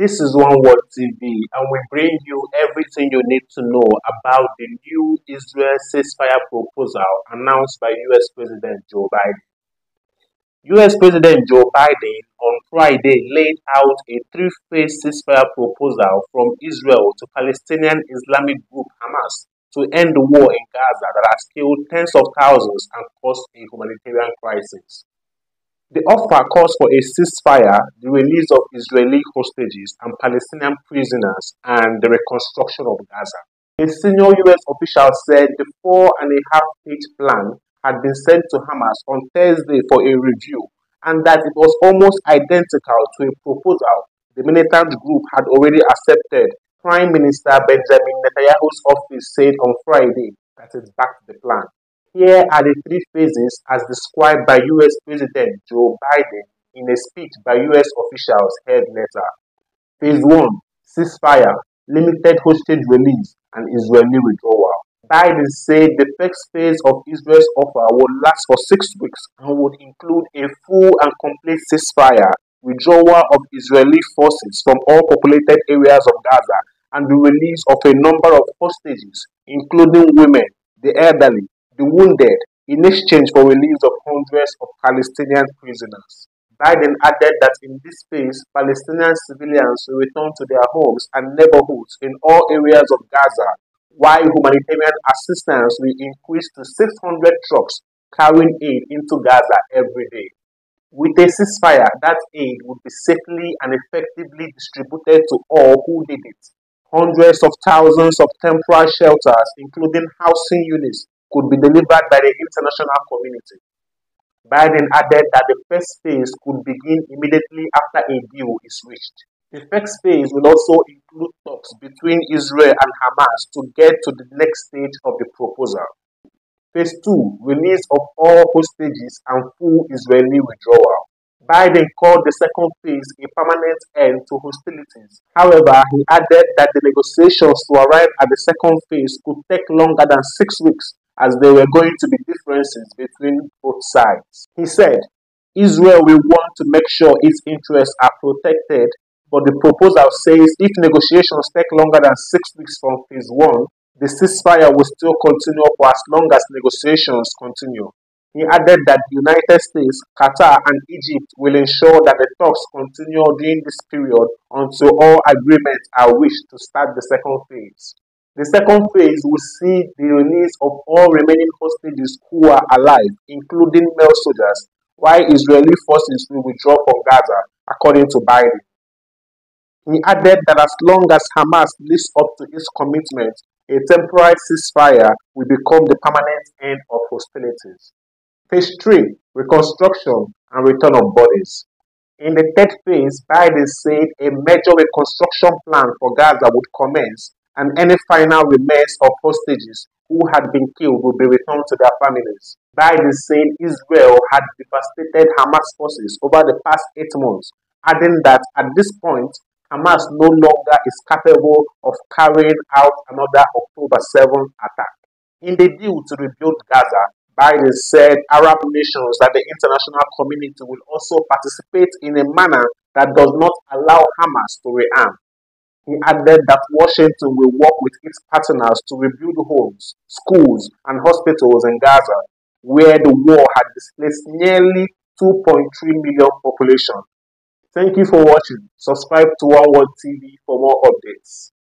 This is One World TV, and we bring you everything you need to know about the new Israel ceasefire proposal announced by US President Joe Biden. US President Joe Biden on Friday laid out a three phase ceasefire proposal from Israel to Palestinian Islamic group Hamas to end the war in Gaza that has killed tens of thousands and caused a humanitarian crisis. The offer calls for a ceasefire, the release of Israeli hostages and Palestinian prisoners, and the reconstruction of Gaza. A senior U.S. official said the four and a half page plan had been sent to Hamas on Thursday for a review and that it was almost identical to a proposal the militant group had already accepted. Prime Minister Benjamin Netanyahu's office said on Friday that it backed the plan. Here are the three phases as described by US President Joe Biden in a speech by US officials held later. Phase 1 Ceasefire, limited hostage release, and Israeli withdrawal. Biden said the first phase of Israel's offer would last for six weeks and would include a full and complete ceasefire, withdrawal of Israeli forces from all populated areas of Gaza, and the release of a number of hostages, including women, the elderly, the wounded in exchange for release of hundreds of Palestinian prisoners. Biden added that in this phase, Palestinian civilians will return to their homes and neighborhoods in all areas of Gaza, while humanitarian assistance will increase to 600 trucks carrying aid into Gaza every day. With a ceasefire, that aid would be safely and effectively distributed to all who need it. Hundreds of thousands of temporary shelters, including housing units, could be delivered by the international community. Biden added that the first phase could begin immediately after a deal is reached. The first phase will also include talks between Israel and Hamas to get to the next stage of the proposal. Phase 2 release of all hostages and full Israeli withdrawal. Biden called the second phase a permanent end to hostilities. However, he added that the negotiations to arrive at the second phase could take longer than six weeks as there were going to be differences between both sides. He said, Israel will want to make sure its interests are protected, but the proposal says if negotiations take longer than six weeks from phase one, the ceasefire will still continue for as long as negotiations continue. He added that the United States, Qatar, and Egypt will ensure that the talks continue during this period until all agreements are reached to start the second phase. The second phase will see the release of all remaining hostages who are alive, including male soldiers, while Israeli forces will withdraw from Gaza, according to Biden. He added that as long as Hamas lives up to its commitment, a temporary ceasefire will become the permanent end of hostilities. Phase 3 Reconstruction and Return of Bodies. In the third phase, Biden said a major reconstruction plan for Gaza would commence and any final remains of hostages who had been killed will be returned to their families. Biden said Israel had devastated Hamas forces over the past eight months, adding that at this point, Hamas no longer is capable of carrying out another October 7 attack. In the deal to rebuild Gaza, Biden said Arab nations and the international community will also participate in a manner that does not allow Hamas to rearm. He added that Washington will work with its partners to rebuild homes, schools, and hospitals in Gaza, where the war had displaced nearly 2.3 million population. Thank you for watching. Subscribe to One World TV for more updates.